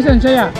像这样。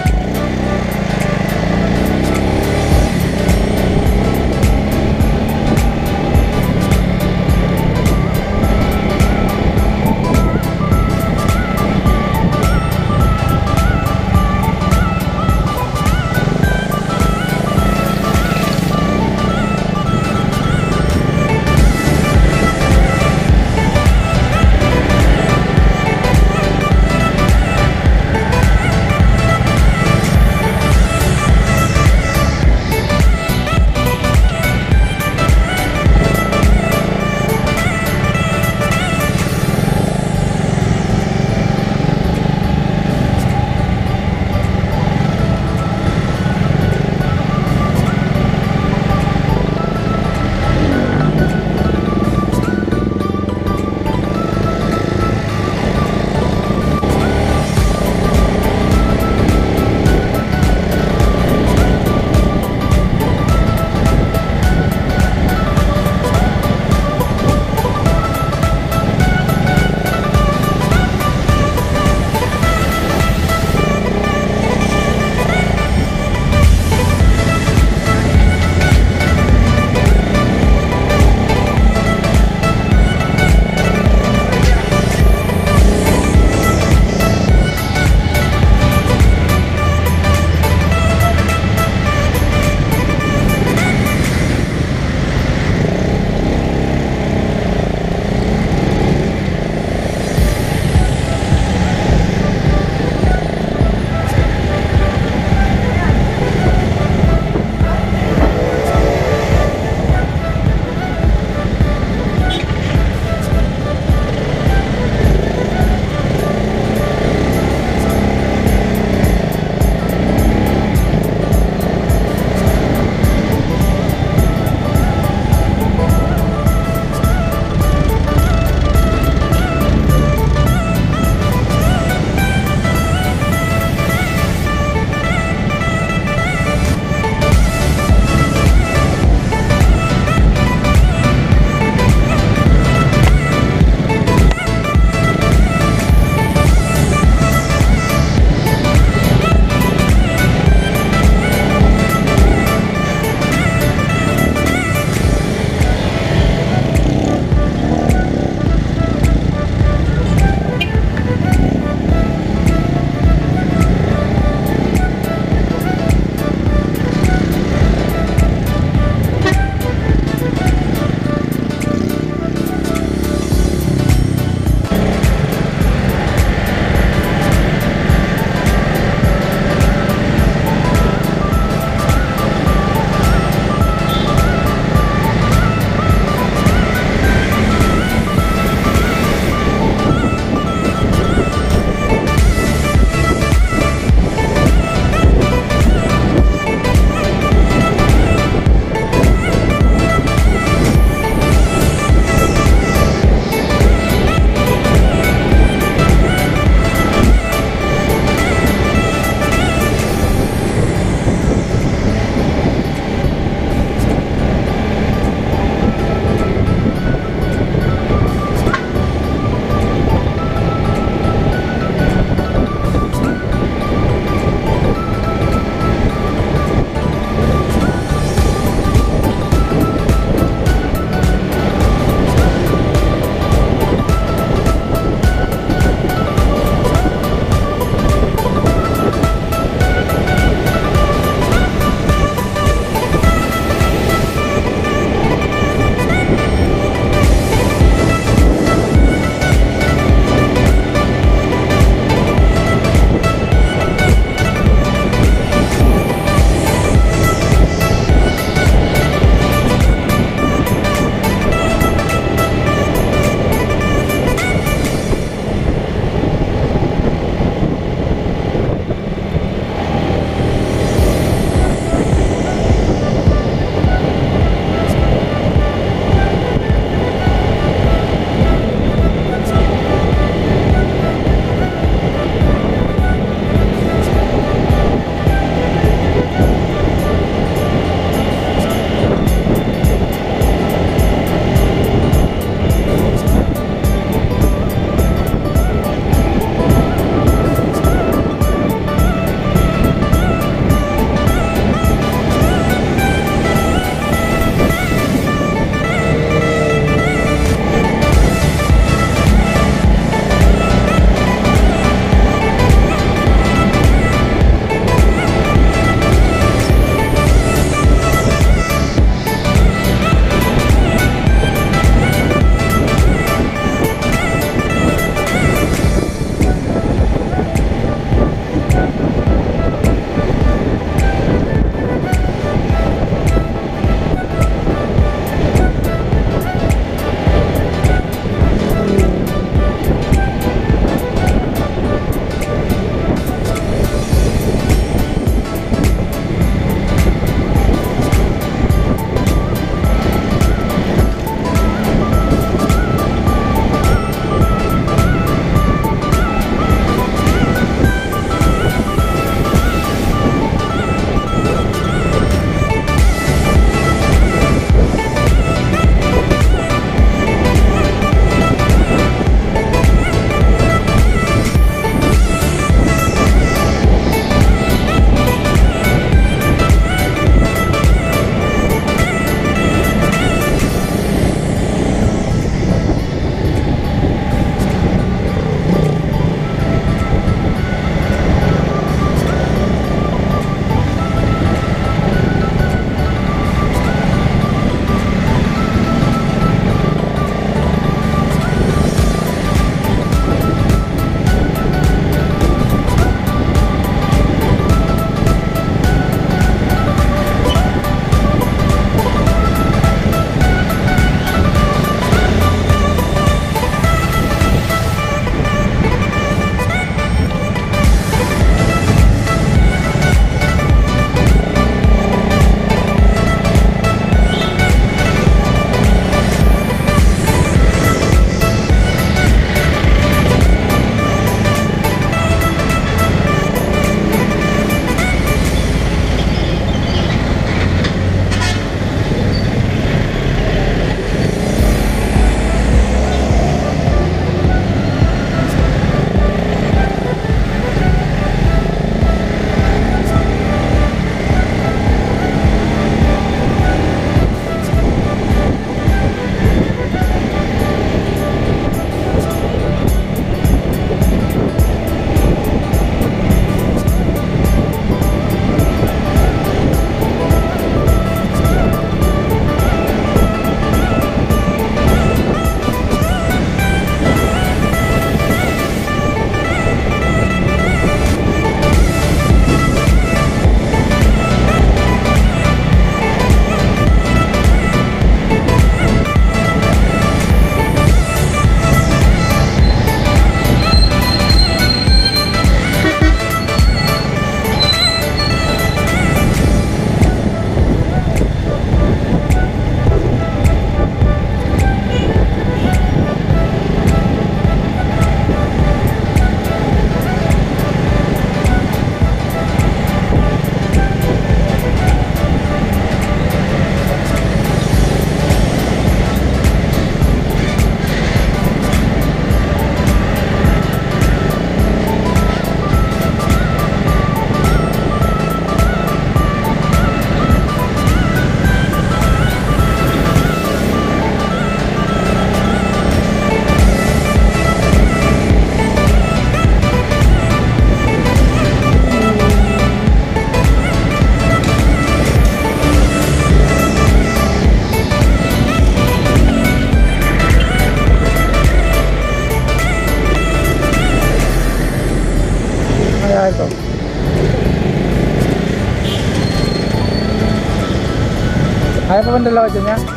Kaya pa bang dalawa dyan ya? Ha?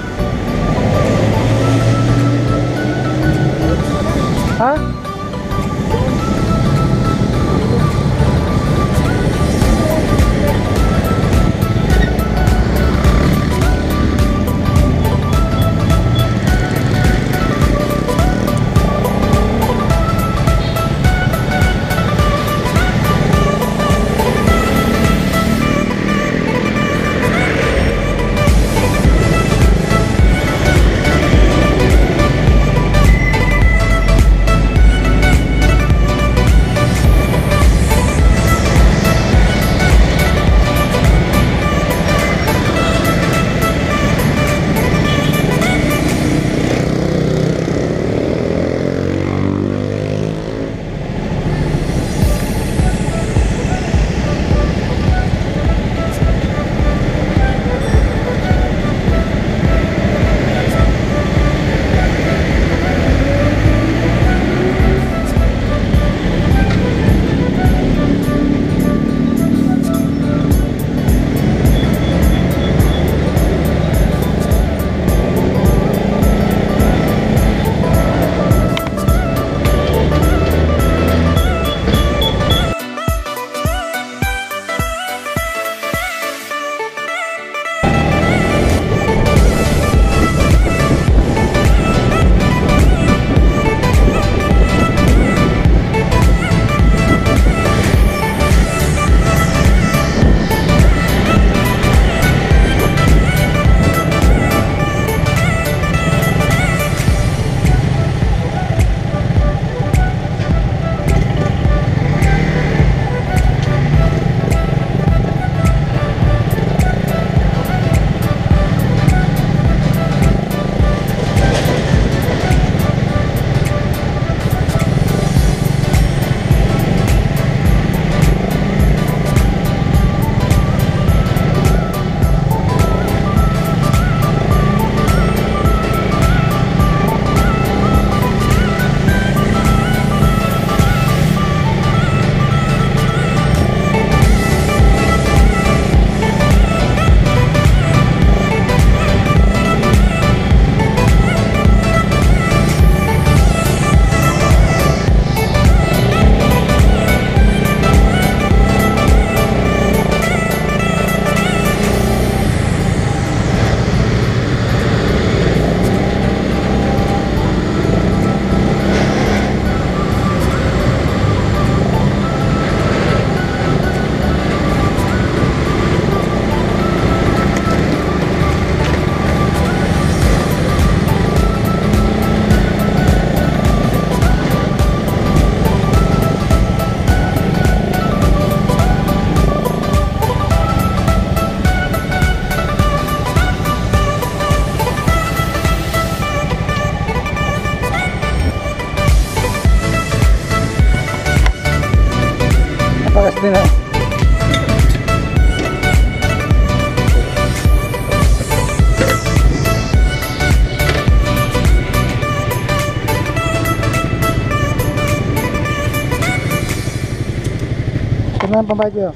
Ang pambayad ko.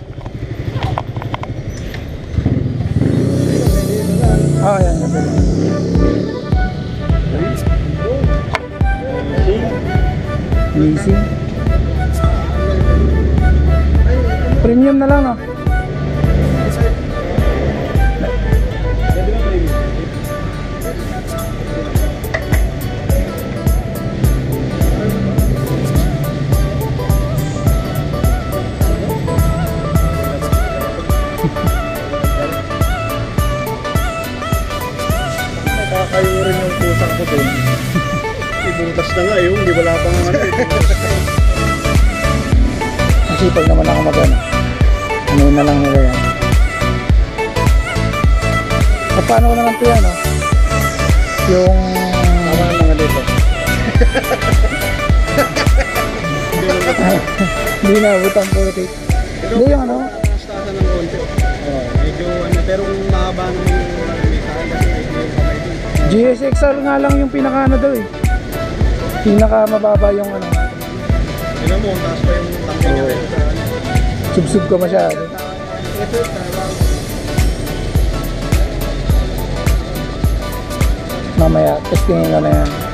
Ah, yan. Easy. Premium na lang, no? Ibutas na nga yun, hindi wala pang ano. Masipag naman ako mag ano. Na lang nila yan. At paano ko naman ito yan, no? Yung... Tama na nga dito. Hindi na, butang politik. Hindi yung ano, Stasan ng konti. Oh, medyo ano, pero kung mahaba naman yung may kasi medyo yung kamay dun. GSXR nga lang yung pinaka ano daw eh. Pinaka mababa yung ano. Tignan mo, taas pa yung tangke niya. Subsub ka masyado. Mamaya, testingin ko na yan.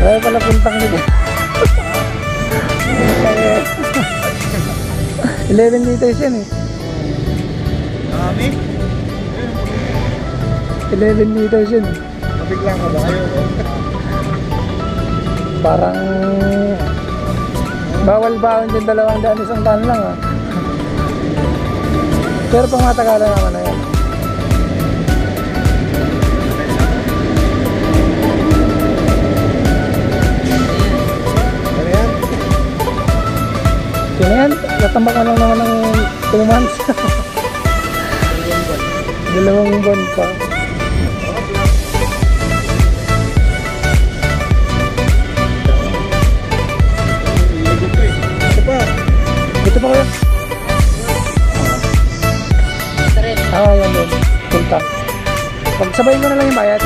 Kaya pala puntang nito. 11 liters yan eh. Kami? 11 liters yun. eh. Mabigla ka ba? Parang bawal baon dyan dalawang daan isang daan lang ah. Pero pang matagalan naman na yan. Yun na yan, natambak ka lang naman ng 2 months. Dalawang buwan pa. Ko. Ito pa. Dito pa kuya. Ah, yan din. Punta. Pagsabayin ko na lang yung bayad.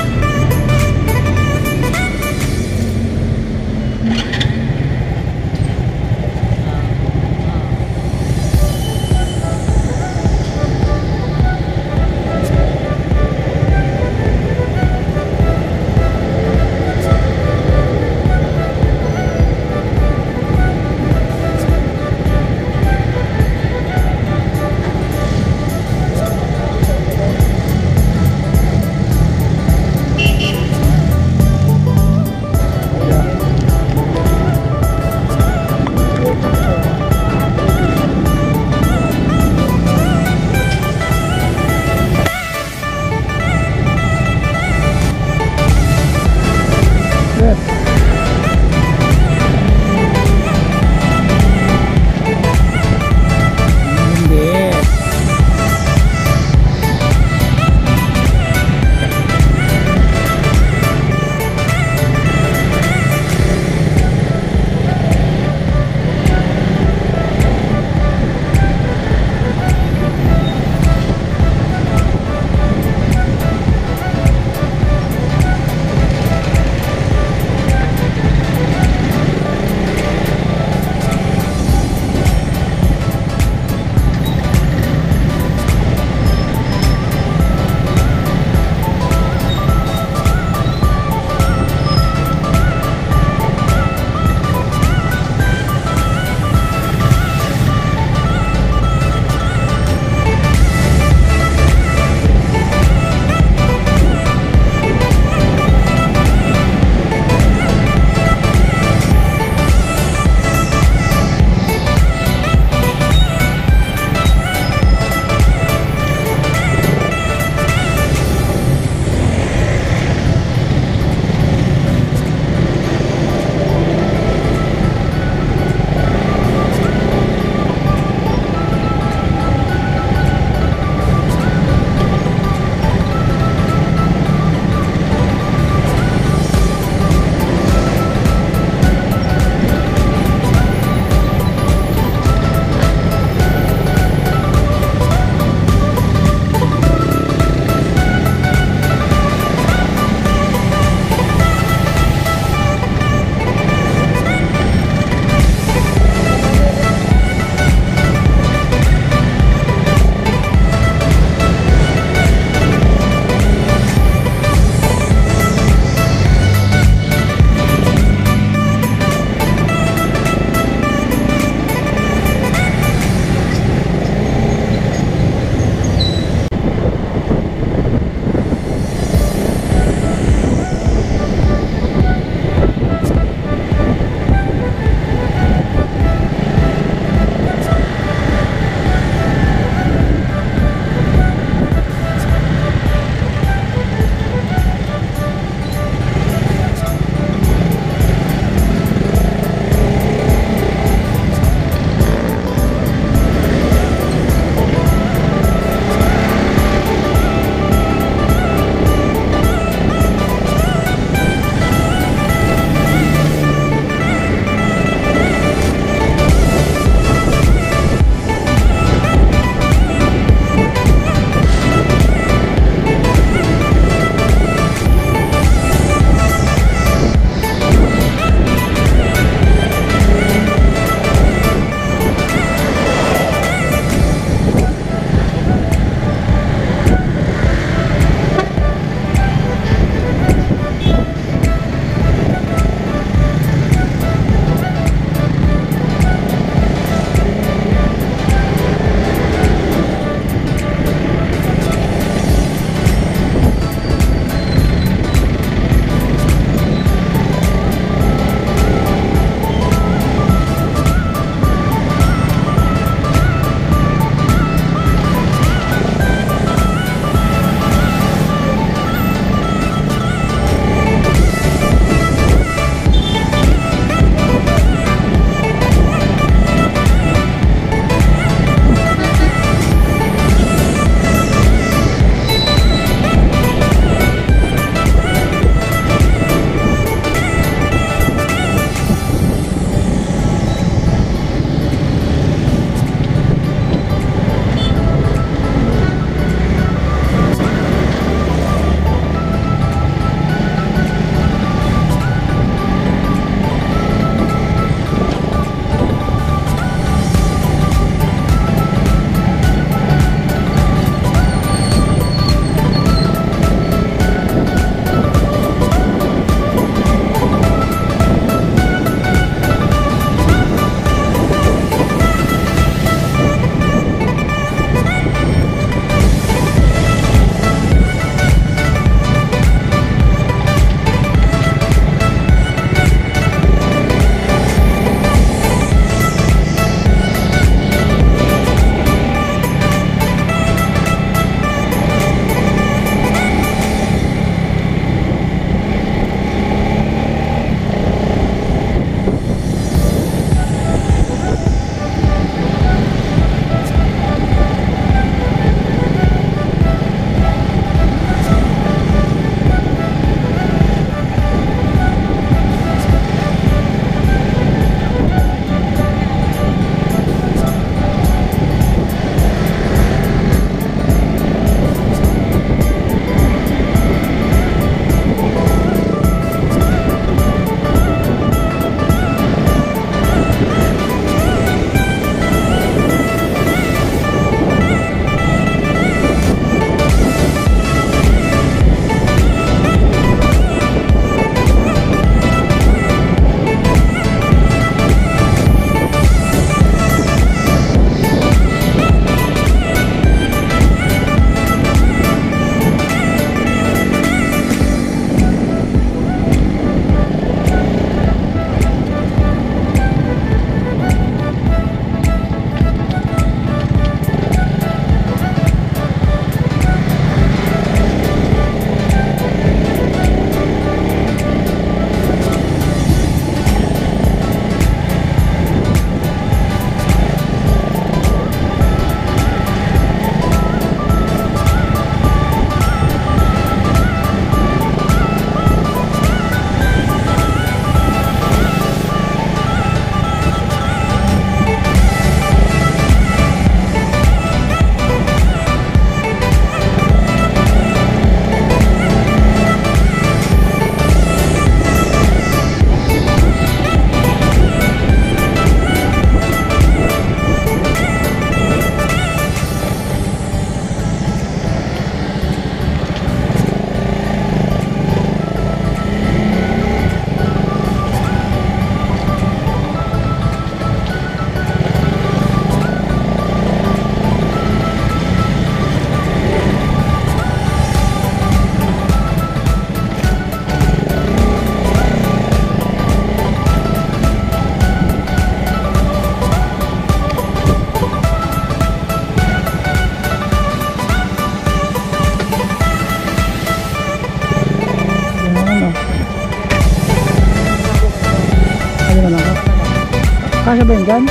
Kasya ba yun dyan?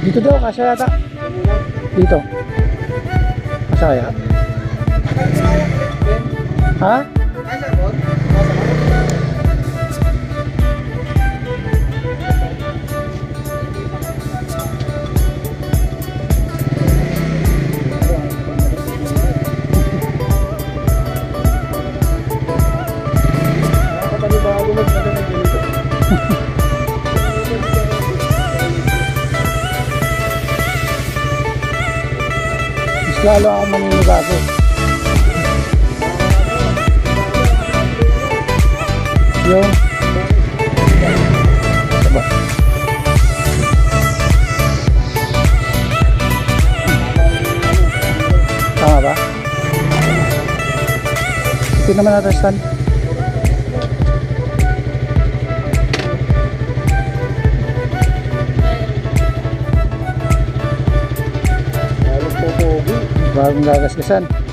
Dito daw, kasya yata. Dito. Kasya kaya? Ha? Mas lalo ako maninibago. Yung Saba. Tama ba? Ito naman natin stand. Bagong gagasgasan.